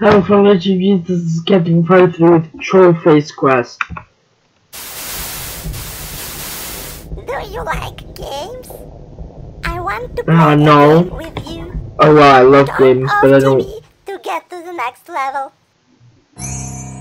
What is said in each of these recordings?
Hello from HGV, this is Catching Fire 3 with Troll Face Quest. Do you like games? I want to play Uh, no. with you. Oh well, I love Come games, but I don't... TV to get to the next level.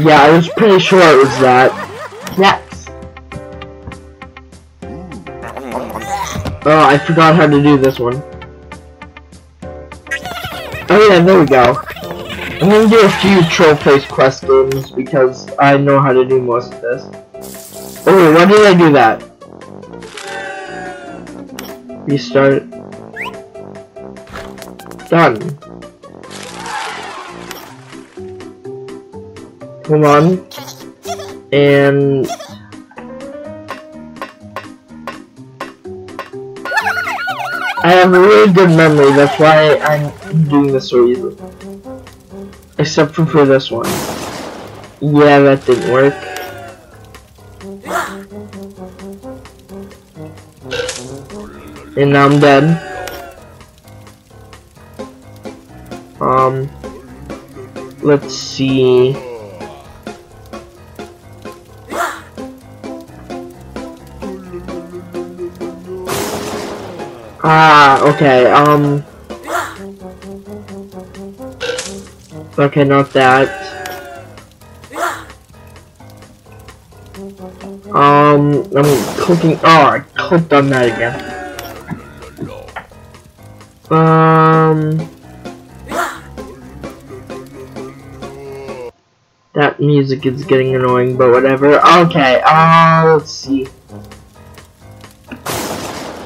Yeah, I was pretty sure it was that. Yes! Oh, I forgot how to do this one. Oh yeah, there we go. I'm gonna do a few Troll Face Quest games because I know how to do most of this. Oh, why did I do that? Restart. Done. Come on. And I have a really good memory, that's why I'm doing this so easily. Except for, for this one. Yeah, that didn't work. And now I'm dead. Um, let's see. Ah, okay, um... Okay, not that. Um, I'm clicking- oh, I clicked on that again. Um... That music is getting annoying, but whatever. Okay, uh, let's see.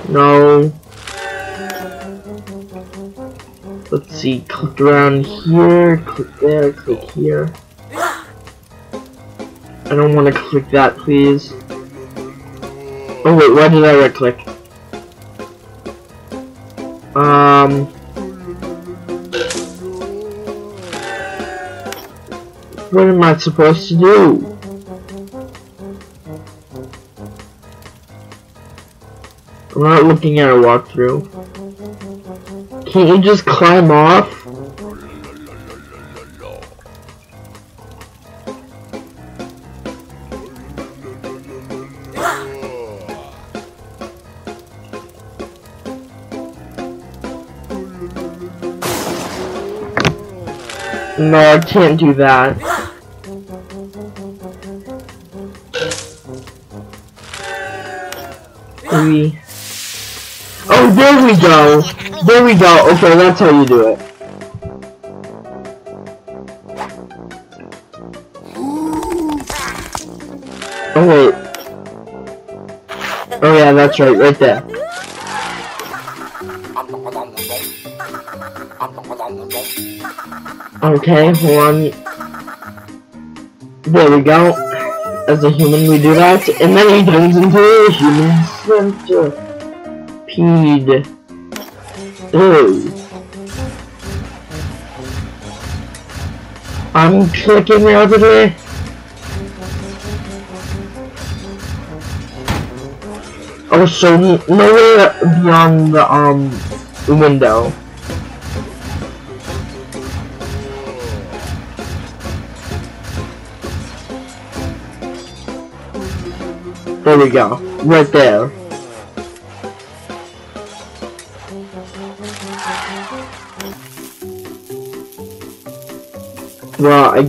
No. Let's see, click around here, click there, click here. I don't want to click that, please. Oh wait, why did I right click? Um... What am I supposed to do? I'm not looking at a walkthrough. Can't you just climb off? No, I can't do that. Maybe. Oh, there we go! There we go! Okay, that's how you do it. Oh wait. Oh yeah, that's right, right there. Okay, hold on. There we go. As a human we do that, and then he turns into a human centipede. I'm clicking rapidly. Oh, so nowhere beyond the, um, window. There we go. Right there. Well, I...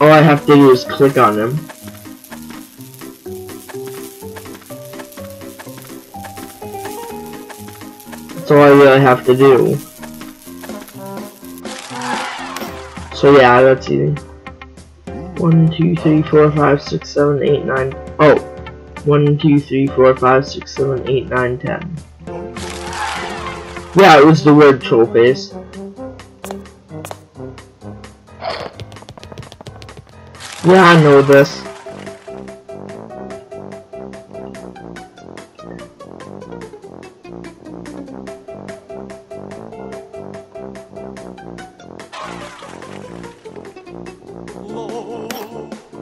All I have to do is click on him. That's all I really have to do. So yeah, that's easy. One, two, three, four, five, six, seven, eight, nine. Oh, one, two, three, four, five, six, seven, eight, nine, ten. Yeah, it was the word troll face. Yeah, I know this.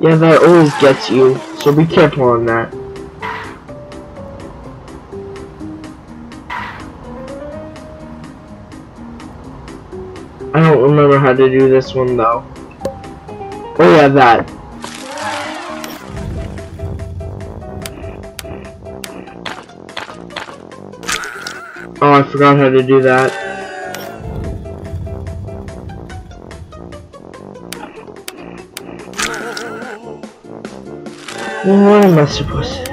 Yeah, that always gets you, so be careful on that. I don't remember how to do this one though. Oh yeah, that. Oh, I forgot how to do that. What am I supposed to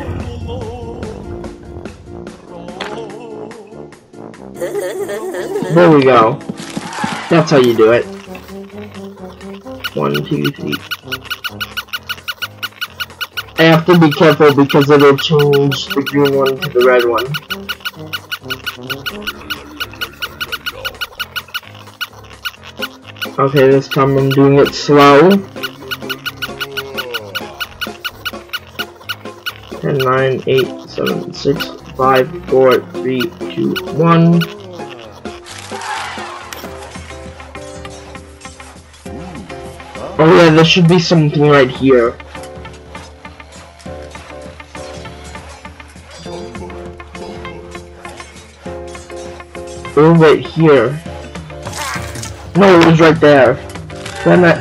There we go. That's how you do it. One, two, three. I have to be careful because it'll change the green one to the red one. Okay, this time I'm doing it slow. 10, 9, 8, 7, 6, 5, 4, 3, 2, 1. Oh yeah, there should be something right here. Oh, right here. No, it was right there. Then I...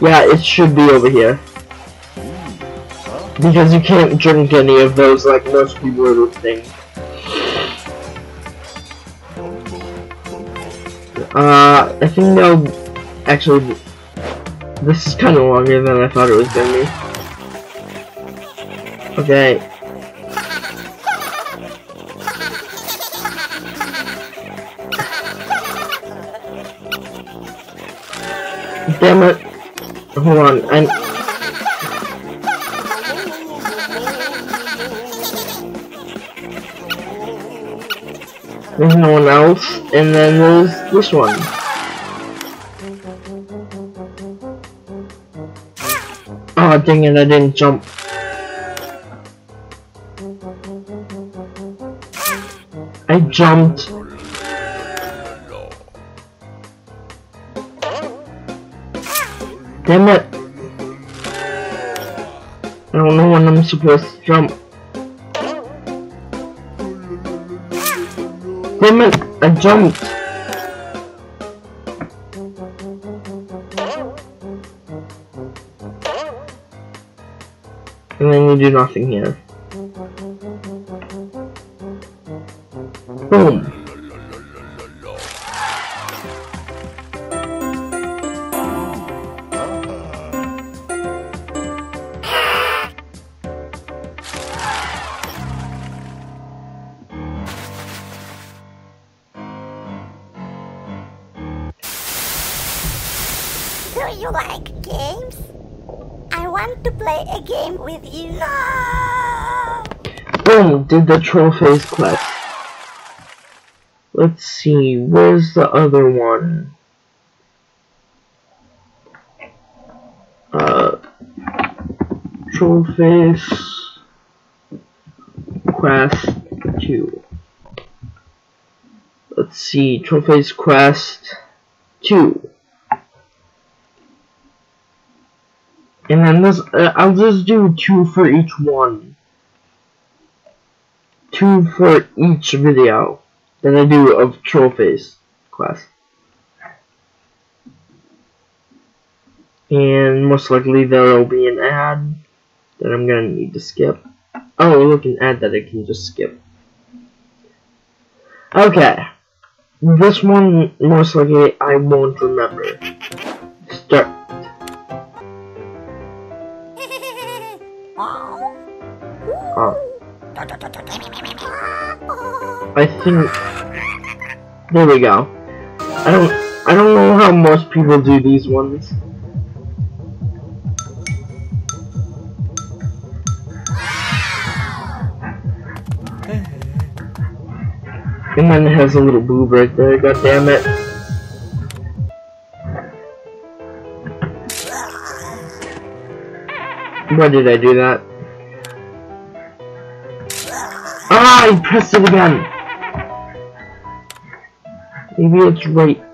Yeah, it should be over here. Because you can't drink any of those like most people would think. Uh, I think they'll... Actually, this is kind of longer than I thought it was gonna be. Okay. Damn it. Hold on, I'm... There's no one else, and then there's this one. Oh dang it, I didn't jump. I jumped. Damn it. I don't know when I'm supposed to jump. Damn it, I jumped. And then you do nothing here. Did the Troll Face Quest. Let's see, where's the other one? Uh, trophies quest 2. Let's see, Troll Face Quest 2. And then this, uh, I'll just do two for each one. Two for each video that I do of trophies quest. And most likely there will be an ad that I'm gonna need to skip. Oh, look, an ad that I can just skip. Okay. This one, most likely, I won't remember. Start. Oh. I think there we go. I don't I don't know how most people do these ones. And then it has a little boob right there, god damn it. Why did I do that? Ah, I pressed it again. Maybe it's right.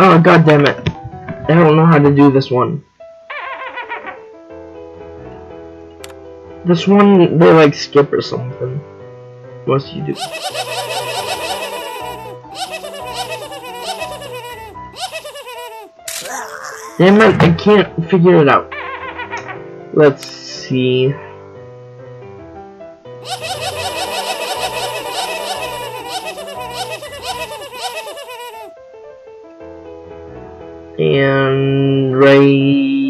Oh, god damn it. I don't know how to do this one. This one, they like skip or something. What do you do? Damn it, I can't figure it out. Let's see. And right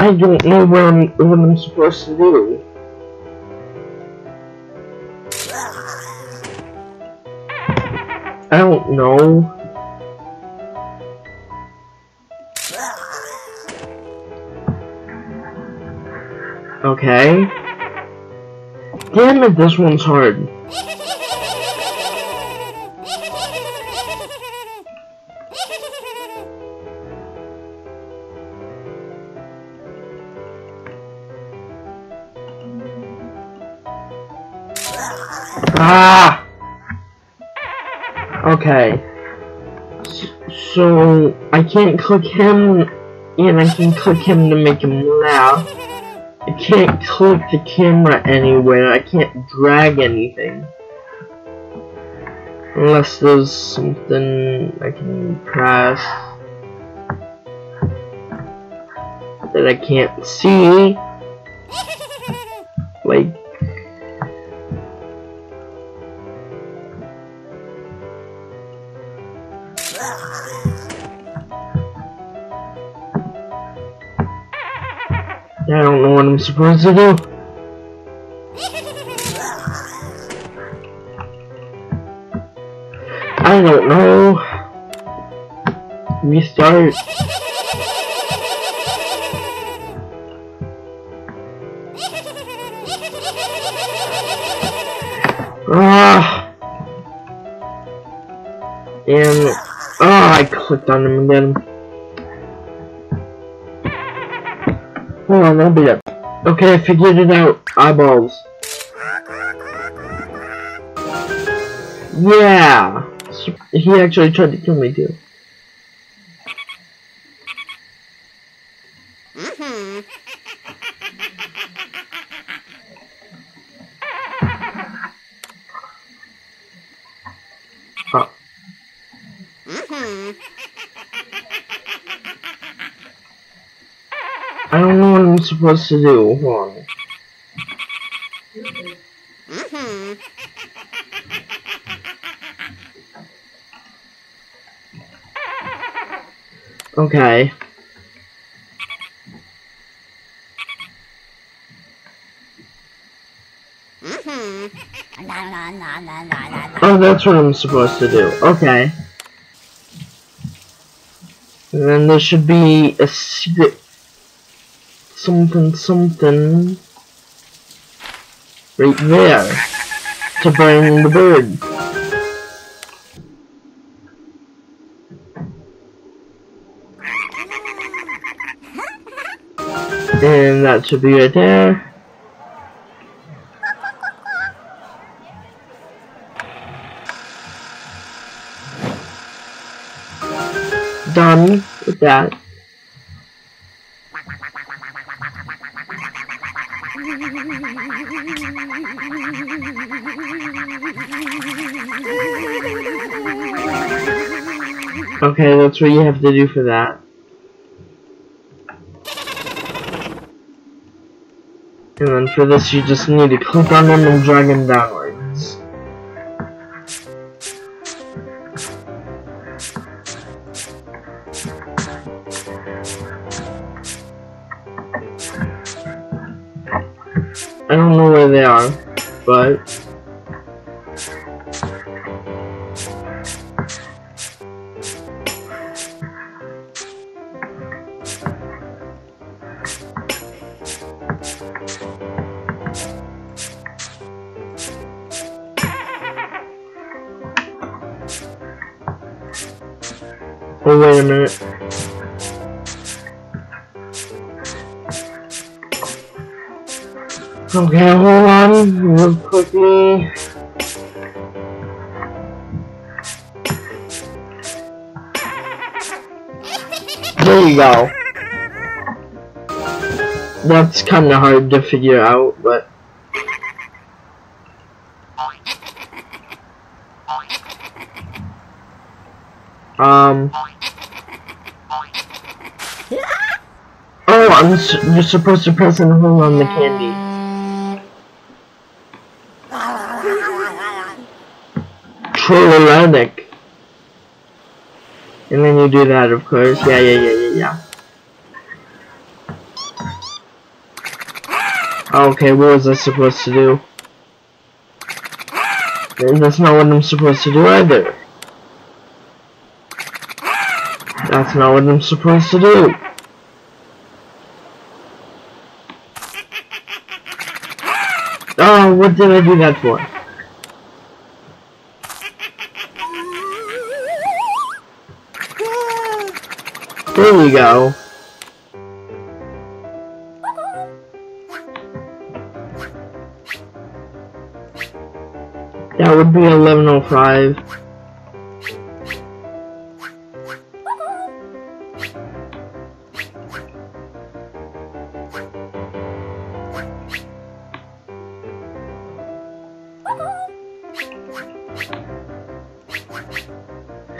I don't know what I'm what I'm supposed to do. I. Okay. Damn it, this one's hard. Okay. So, I can't click him, and I can click him to make him laugh. I can't click the camera anywhere, I can't drag anything. Unless there's something I can press that I can't see. Like, I'm supposed to do. I don't know. Restart. Ah. And ah, I clicked on him again. Hold on, I'll be up. Okay, I figured it out. Eyeballs. Yeah! He actually tried to kill me too. Mm-hmm. Oh. Mm-hmm. I don't know what I'm supposed to do. Hold on. Okay. Oh, that's what I'm supposed to do. Okay. And then there should be a secret something something right there to bring the bird. And that should be right there. Done with that. Okay, that's what you have to do for that. And then for this, you just need to click on them and drag them downwards. Oh wait a minute. Okay, hold on, real quickly. There you go. That's kinda hard to figure out, but... Um... Oh, I'm you're supposed to press and hold on the candy. Trollolanic. And then you do that, of course. Yeah, yeah, yeah, yeah, yeah. Okay, what was I supposed to do? That's not what I'm supposed to do either. That's not what I'm supposed to do. Oh, what did I do that for? There we go. That would be 1105.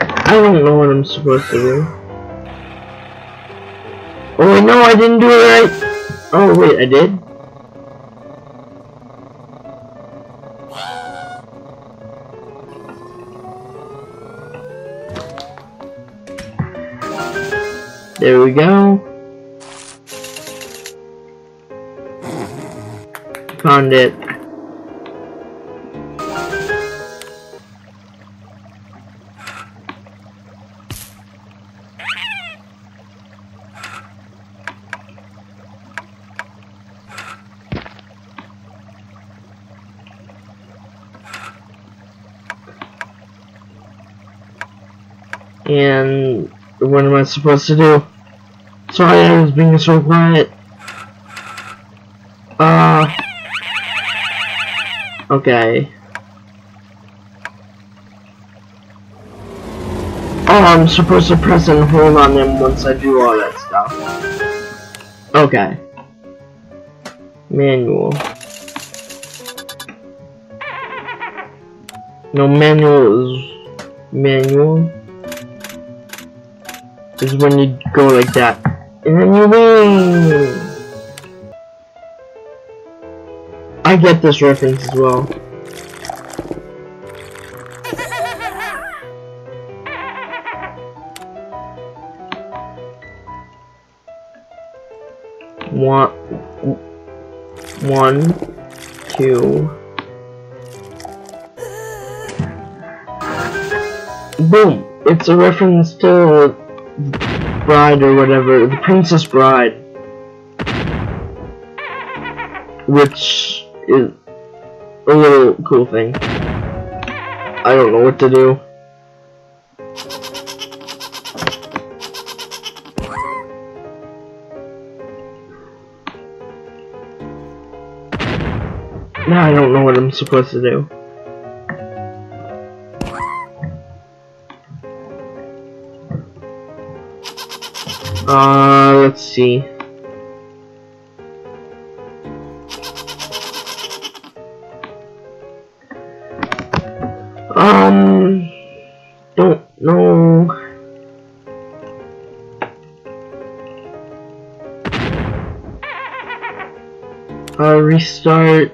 I don't know what I'm supposed to do. Oh no, I didn't do it right. Oh wait, I did. There we go. Found it. And what am I supposed to do? Sorry I was being so quiet. Uh... Okay. Oh, I'm supposed to press and hold on them once I do all that stuff. Okay. Manual. No, manual is... Manual? Is when you go like that. And then you win! I get this reference as well. One, one, two. Boom! It's a reference to Bride or whatever, the Princess Bride. Which is a little cool thing. I don't know what to do. Now I don't know what I'm supposed to do. Uh, let's see. Um, don't know. Uh, restart.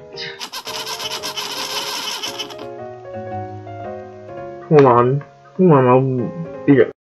Hold on. Hold on, I'll be